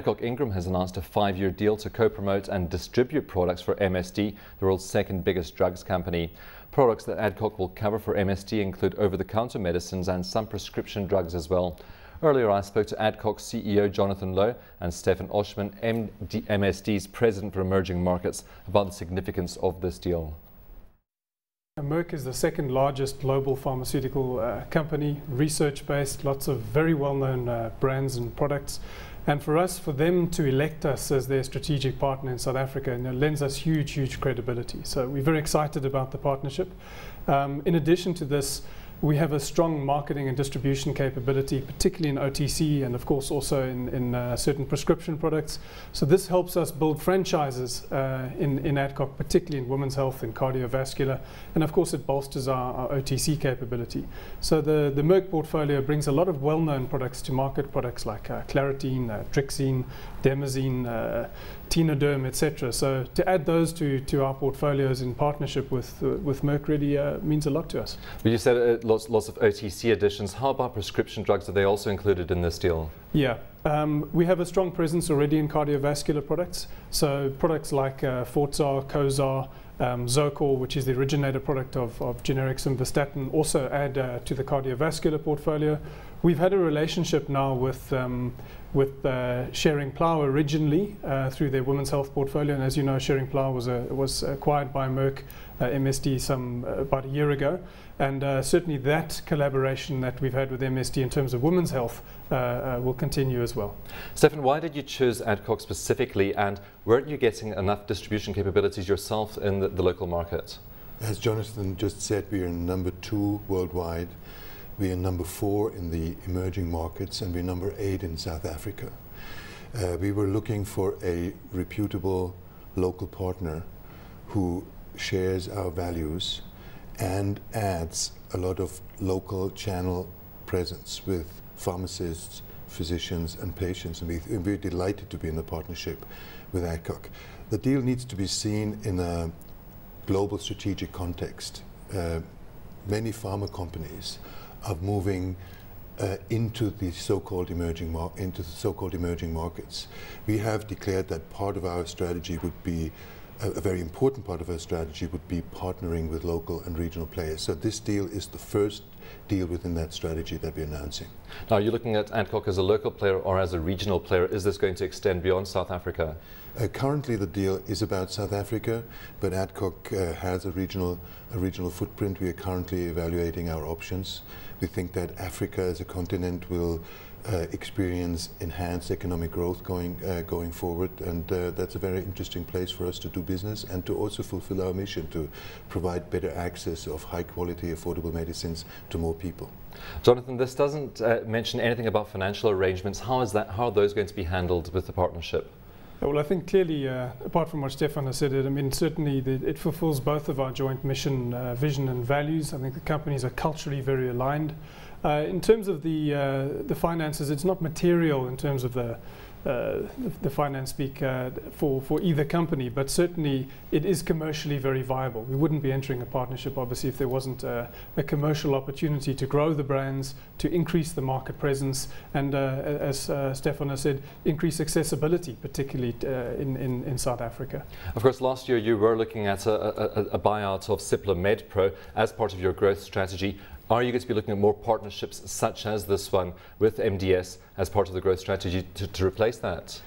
Adcock Ingram has announced a five-year deal to co-promote and distribute products for MSD, the world's second biggest drugs company. Products that Adcock will cover for MSD include over-the-counter medicines and some prescription drugs as well. Earlier, I spoke to Adcock CEO Jonathan Louw and Stefan Oschmann, MD MSD's President for Emerging Markets, about the significance of this deal. Merck is the second largest global pharmaceutical uh, company, research based, lots of very well known uh, brands and products. And for us, for them to elect us as their strategic partner in South Africa, you know, lends us huge, huge credibility. So we're very excited about the partnership. Um, in addition to this, we have a strong marketing and distribution capability, particularly in OTC and, of course, also in, in uh, certain prescription products. So this helps us build franchises uh, in, in Adcock, particularly in women's health and cardiovascular. And, of course, it bolsters our, our OTC capability. So the, the Merck portfolio brings a lot of well-known products to market, products like uh, Clarityne, uh, Drixine, Demazine, uh, Tinaderm, etc. So to add those to, to our portfolios in partnership with, uh, with Merck really uh, means a lot to us. But you said uh, lots, lots of OTC additions. How about prescription drugs? Are they also included in this deal? Yeah, um, we have a strong presence already in cardiovascular products. So products like uh, Fortzaar, Cozaar, um, Zocor, which is the originator product of, of generic simvastatin, also add uh, to the cardiovascular portfolio. We've had a relationship now with um, with uh, Schering-Plough originally uh, through their women's health portfolio, and as you know, Schering-Plough was uh, was acquired by Merck uh, MSD some uh, about a year ago, and uh, certainly that collaboration that we've had with MSD in terms of women's health will continue as well. Stefan, why did you choose Adcock specifically, and weren't you getting enough distribution capabilities yourself in the, the local market? As Jonathan just said, we are number two worldwide we are number four in the emerging markets and we're number eight in South Africa. Uh, we were looking for a reputable local partner who shares our values and adds a lot of local channel presence with pharmacists, physicians and patients. And we, we're delighted to be in a partnership with Adcock. The deal needs to be seen in a global strategic context. Uh, many pharma companies of moving uh, into the so-called emerging into the so-called emerging markets. We have declared that part of our strategy would be a, a, very important part of our strategy would be partnering with local and regional players. So this deal is the first deal within that strategy that we're announcing. Now, are you looking at Adcock as a local player or as a regional player? Is this going to extend beyond South Africa? Uh, currently, the deal is about South Africa, but Adcock uh, has a regional, a regional footprint. We are currently evaluating our options. We think that Africa as a continent will uh, experience enhanced economic growth going uh, going forward, and uh, that's a very interesting place for us to do business and to also fulfill our mission to provide better access of high quality, affordable medicines to more people. Jonathan, this doesn't uh, mention anything about financial arrangements. How is that? How are those going to be handled with the partnership? Well, I think clearly, uh, apart from what Stefan has said, it, I mean, certainly the, it fulfills both of our joint mission, uh, vision, and values. I think the companies are culturally very aligned. Uh, in terms of the uh, the finances, it's not material in terms of the uh, the, finance speak uh, for, for either company, but certainly it is commercially very viable. We wouldn't be entering a partnership, obviously, if there wasn't a, a commercial opportunity to grow the brands, to increase the market presence, and uh, as uh, Stefan has said, increase accessibility, particularly uh, in, in, in, South Africa. Of course, last year you were looking at a, a, a buyout of Cipla MedPro as part of your growth strategy. Are you going to be looking at more partnerships such as this one with MDS as part of the growth strategy to, to replace that?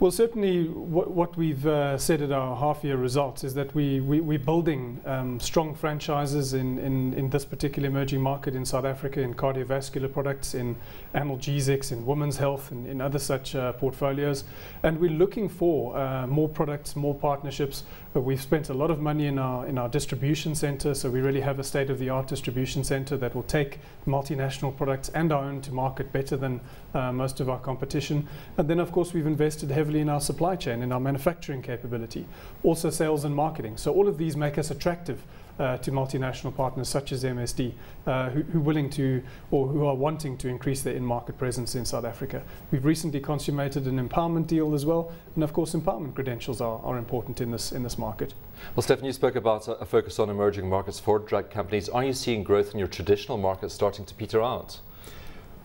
Well, certainly what, what we've uh, said at our half-year results is that we, we, are building um, strong franchises in, in, in this particular emerging market in South Africa in cardiovascular products, in analgesics, in women's health, and in other such uh, portfolios. And we're looking for uh, more products, more partnerships. But we've spent a lot of money in our, in our distribution center, so we really have a state-of-the-art distribution center that will take multinational products and our own to market better than uh, most of our competition. And then, of course, we've invested heavily heavily in our supply chain, in our manufacturing capability, also sales and marketing. So all of these make us attractive uh, to multinational partners such as MSD, uh, who, who, are willing to or who are wanting to increase their in-market presence in South Africa. We've recently consummated an empowerment deal as well, and of course, empowerment credentials are, are important in this in this market. Well, Stefan, you spoke about a focus on emerging markets for drug companies. Are you seeing growth in your traditional markets starting to peter out?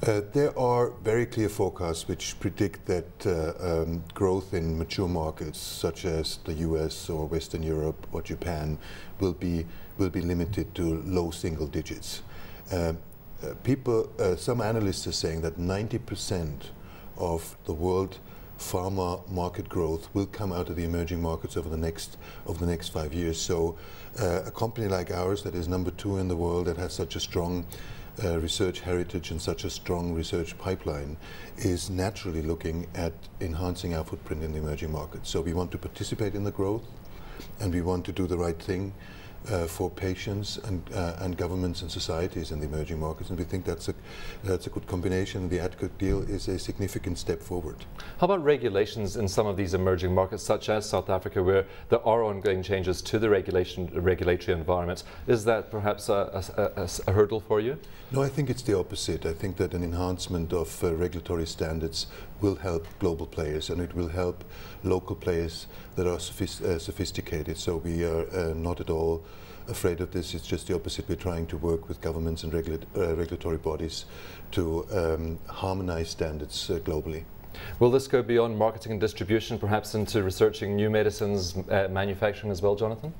Uh, there are very clear forecasts which predict that uh, um, growth in mature markets such as the US or Western Europe or Japan will be, will be limited to low single digits. Uh, uh people, uh, some analysts are saying that 90% of the world pharma market growth will come out of the emerging markets over the next over the next five years. So, uh, a company like ours that is number two in the world that has such a strong uh, research heritage and such a strong research pipeline is naturally looking at enhancing our footprint in the emerging markets. So we want to participate in the growth and we want to do the right thing uh, for patients and, uh, and governments and societies in the emerging markets, and we think that's a, that's a good combination. The Adcock deal is a significant step forward. How about regulations in some of these emerging markets, such as South Africa, where there are ongoing changes to the regulation, regulatory environment? Is that perhaps a, a, a, a hurdle for you? No, I think it's the opposite. I think that an enhancement of uh, regulatory standards will help global players and it will help local players that are sophist uh, sophisticated. So we are uh, not at all afraid of this. It's just the opposite. We're trying to work with governments and regula uh, regulatory bodies to um, harmonize standards globally. Will this go beyond marketing and distribution, perhaps into researching new medicines, uh, manufacturing as well, Jonathan?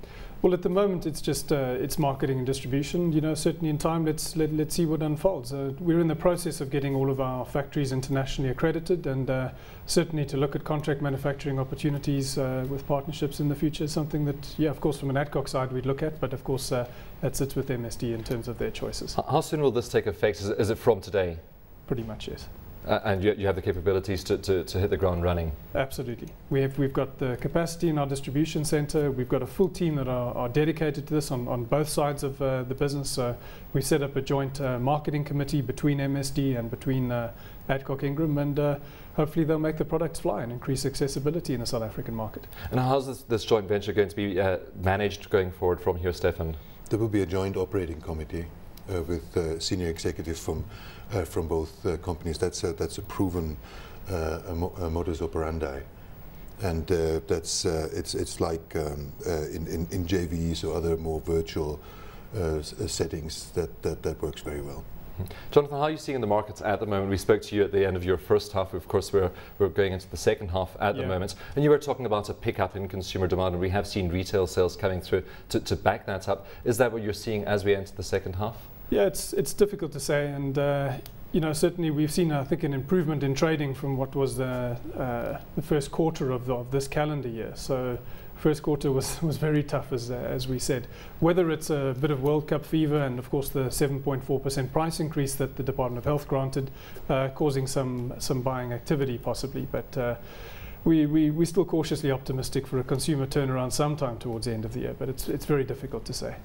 Well, at the moment, it's just uh, it's marketing and distribution. You know, certainly in time, let's let, let's see what unfolds. Uh, we're in the process of getting all of our factories internationally accredited, and uh, certainly to look at contract manufacturing opportunities uh, with partnerships in the future is something that, yeah, of course, from an Adcock side, we'd look at, but of course, uh, that sits with MSD in terms of their choices. How soon will this take effect? Is it, is it from today? Pretty much, yes. Uh, and you, you, have the capabilities to, to, to, hit the ground running? Absolutely. We have, we've got the capacity in our distribution center. We've got a full team that are, are dedicated to this on, on both sides of uh, the business. So we set up a joint uh, marketing committee between MSD and between uh, Adcock Ingram, and uh, hopefully they'll make the products fly and increase accessibility in the South African market. And how's this, this joint venture going to be uh, managed going forward from here, Stefan? There will be a joint operating committee with uh, senior executives from uh, from both companies. That's a, that's a proven a mo modus operandi and uh, that's uh, it's it's like um, uh, in, in, in JVs or other more virtual settings that, that that works very well. Jonathan, how are you seeing the markets at the moment? We spoke to you at the end of your first half. Of course, we're, we're going into the second half at yeah. the moment. And you were talking about a pickup in consumer demand, and we have seen retail sales coming through to, to back that up. Is that what you're seeing as we enter the second half? Yeah, it's, it's difficult to say. And, uh, you know, certainly we've seen, I think, an improvement in trading from what was the, uh, the first quarter of, the, of this calendar year. So first quarter was, was very tough, as, uh, as we said. Whether it's a bit of World Cup fever and, of course, the 7.4% price increase that the Department of Health granted, uh, causing some, some buying activity possibly. But uh, we, we, we're still cautiously optimistic for a consumer turnaround sometime towards the end of the year, but it's, it's very difficult to say.